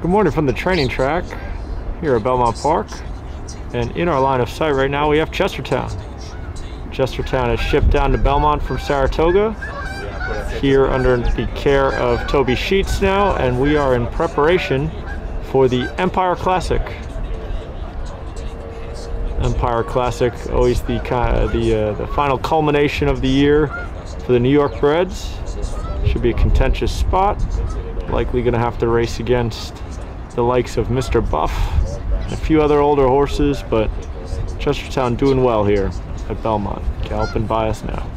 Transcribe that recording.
Good morning from the training track here at Belmont Park. And in our line of sight right now we have Chestertown. Chestertown is shipped down to Belmont from Saratoga. Here under the care of Toby Sheets now, and we are in preparation for the Empire Classic. Empire Classic, always the the uh, the final culmination of the year for the New York Breds. Should be a contentious spot. Likely going to have to race against the likes of Mr. Buff and a few other older horses, but Chestertown doing well here at Belmont. Galloping by us now.